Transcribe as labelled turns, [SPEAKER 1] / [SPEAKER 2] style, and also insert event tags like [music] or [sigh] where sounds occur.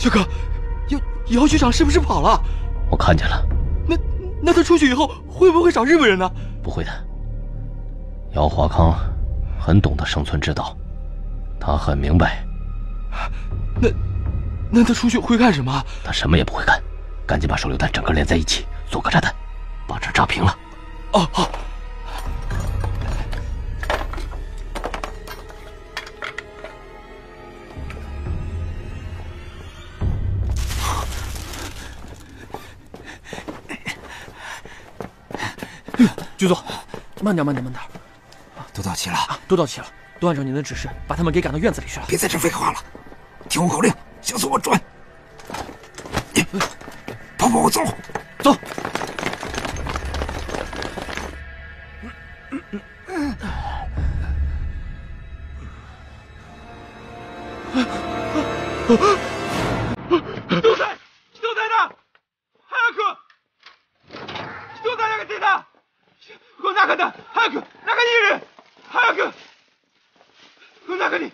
[SPEAKER 1] 小哥，姚姚局长是不是跑了？
[SPEAKER 2] 我看见了。
[SPEAKER 1] 那那他出去以后会不会找日本人呢？
[SPEAKER 2] 不会的。姚华康很懂得生存之道，他很明白。
[SPEAKER 1] 那那他出去会干什么？
[SPEAKER 2] 他什么也不会干，赶紧把手榴弹整个连在一起，做个炸弹，把这炸平了。
[SPEAKER 1] 哦，好。局座，慢点，慢点，慢点。
[SPEAKER 3] 都到齐了，
[SPEAKER 1] 都到齐了，都按照您的指示，把他们给赶到院子里去了。
[SPEAKER 3] 别在这废话了，听我口令，向左转。跑跑，我走，
[SPEAKER 1] 走。
[SPEAKER 4] 人 [laughs] 中だ早く中にいる早く！この中に！